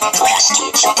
プラスチックショット。